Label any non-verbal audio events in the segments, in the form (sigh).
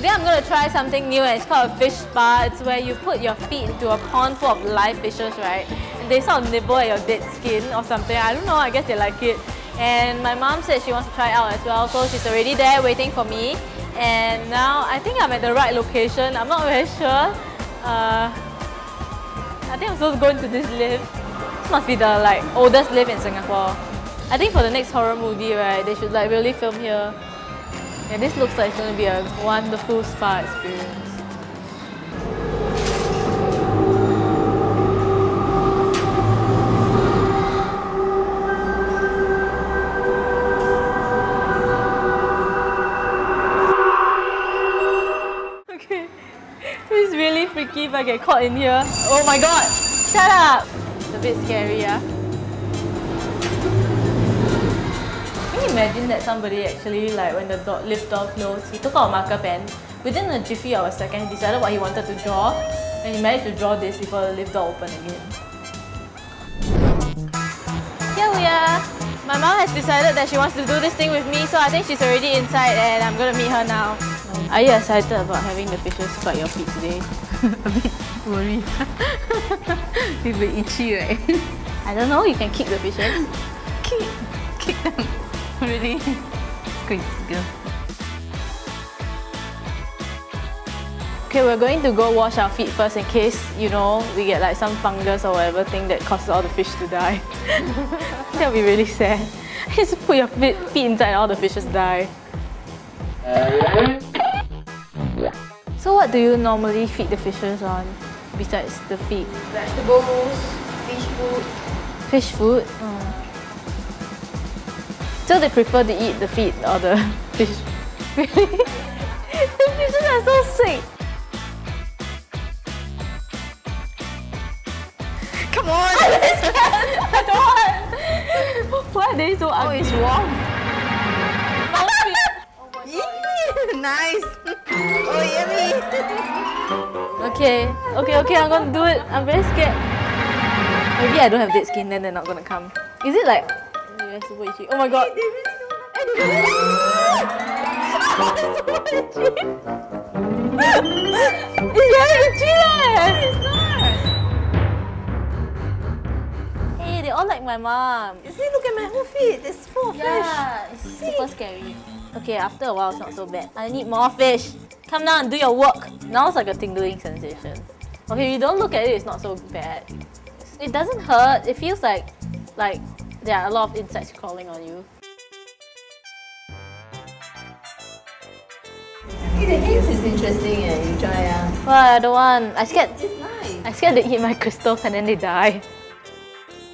Today I'm going to try something new and it's called a fish spa. It's where you put your feet into a pond full of live fishes, right? And they sort of nibble at your dead skin or something. I don't know, I guess they like it. And my mom said she wants to try it out as well, so she's already there waiting for me. And now I think I'm at the right location. I'm not very sure. Uh, I think I'm supposed to go into this lift. This must be the like oldest lift in Singapore. I think for the next horror movie, right, they should like really film here. Yeah, this looks like it's going to be a wonderful spa experience. Okay, (laughs) is really freaky if I get caught in here. Oh my god! Shut up! It's a bit scary, yeah? Imagine that somebody actually, like when the door, lift door closed, he took out a marker pen, within a jiffy or a second, he decided what he wanted to draw, and he managed to draw this before the lift door opened again. Here we are! My mom has decided that she wants to do this thing with me, so I think she's already inside and I'm gonna meet her now. Are you excited about having the fishes bite your feet today? (laughs) a bit worried. It's a bit itchy, right? I don't know, you can kick the fishes. kick, kick them. Really? Squeeze, girl. Okay, we're going to go wash our feet first in case, you know, we get like some fungus or whatever thing that causes all the fish to die. (laughs) That'll be really sad. (laughs) Just put your feet, feet inside and all the fishes die. So what do you normally feed the fishes on, besides the feet? Vegetables, fish food. Fish food? Oh. So they prefer to eat the feet or the (laughs) fish? Really? the fishes are so sick! Come on! I don't want! Why are they so oh, ugly? oh, it's warm. Oh, (laughs) (laughs) nice. Oh, yummy. Okay, okay, okay, I'm gonna do it. I'm very scared. Maybe I don't have dead skin, then they're not gonna come. Is it like yeah, super itchy? Oh my god! it's very itchy leh! It's not! Hey, they all like my mom. See, look at my whole feet. It's full of Yeah, it's super scary. Okay, after a while, it's not so bad. I need more fish. Come now and do your work. Now it's like a tingling sensation. Okay, if you don't look at it, it's not so bad. It doesn't hurt. It feels like, like there are a lot of insects crawling on you. Hey, the eggs is interesting. Yeah, you try. Yeah. Well, I don't want. I scared. It's nice. I scared they eat my crystals and then they die.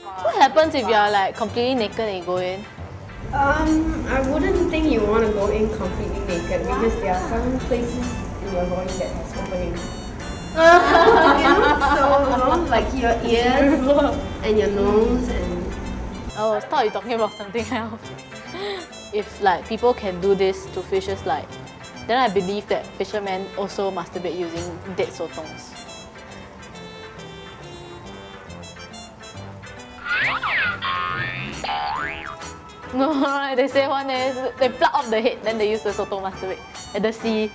What happens if you're like completely naked and you go in? Um, I wouldn't think you want to go in completely naked because there are some places in your body that has openings. (laughs) you know, so you know, like your ears (laughs) and your nose and Oh, I thought you talking about something (laughs) else. if like people can do this to fishes like, then I believe that fishermen also masturbate using dead sotongs. (laughs) No, (laughs) they say one is they pluck off the head, then they use the sotong masturbate at the sea.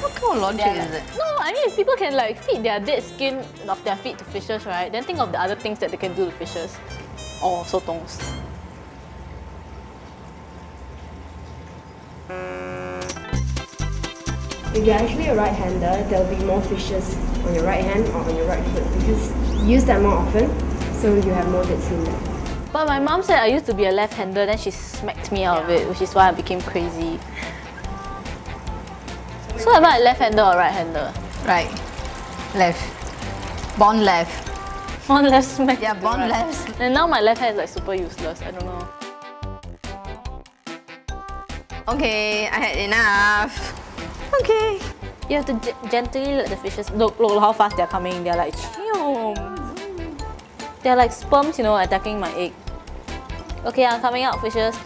What kind of logic is it? No, I mean if people can like feed their dead skin of their feet to fishes, right? Then think of the other things that they can do to fishes or sotongs. if you're actually a right-hander, there'll be more fishes on your right hand or on your right foot because you use that more often, so you have more dead skin there. But my mom said I used to be a left-hander, then she smacked me out of it, which is why I became crazy. So am I a left-hander or right-hander? Right. Left. Born left. (laughs) One left smack. Yeah, right. left. And now my left hand is like super useless. I don't know. Okay, I had enough. Okay. You have to ge- gently let the fishes look. Look how fast they're coming. They're like, Cheom. they're like sperms, you know, attacking my egg. Okay, I'm coming out, fishes.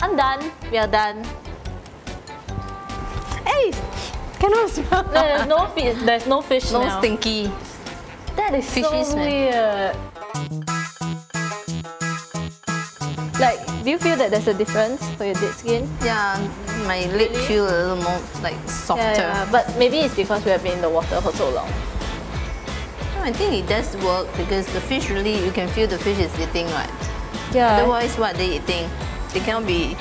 I'm done. We are done. Hey, cannot smell. No, there's no fish. There's no fish No now. stinky. That is Fishy so smell. weird. Like, do you feel that there's a difference for your dead skin? Yeah, my leg feel a little more like softer. Yeah, yeah, but maybe it's because we have been in the water for so long. No, I think it does work because the fish really, you can feel the fish is eating, right? Yeah. Otherwise, what they eating? They cannot be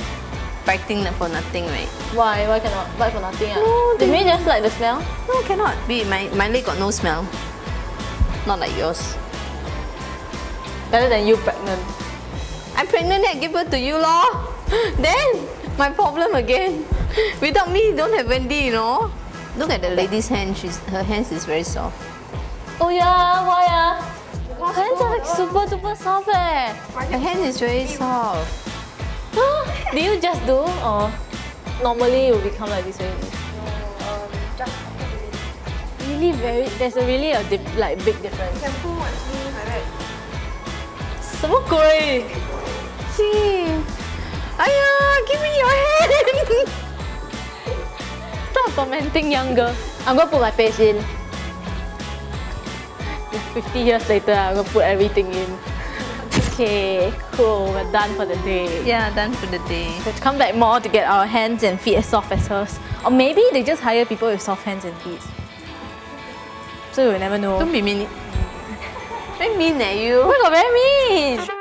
biting for nothing, right? Why? Why cannot bite for nothing? Ah? No, Did they- we just like the smell? No, cannot. Be my my leg got no smell. Not like yours. Better than you pregnant. I'm pregnant. I give birth to you, lor. (gasps) Then my problem again. (laughs) Without me, don't have Wendy, you know. Look at the lady's hand. She's her hands is very soft. Oh yeah, why ah? Her hands are like super duper soft eh. Her hand is very soft. (gasps) do you just do or normally you become like this way? Um, just Really very, there's a really a dip, like big difference. shampoo actually like that. 什么鬼？ See. Aya, give me your hand. (laughs) Stop tormenting young girl. I'm gonna put my face in. 50 years later, I'm gonna put everything in. Okay, cool. We're done for the day. yeah, done for the day. Let's come back more to get our hands and feet as soft as hers. Or maybe they just hire people with soft hands and feet. So you'll never know. Don't be mean. Eh, very mean at you. Oh my god, very mean!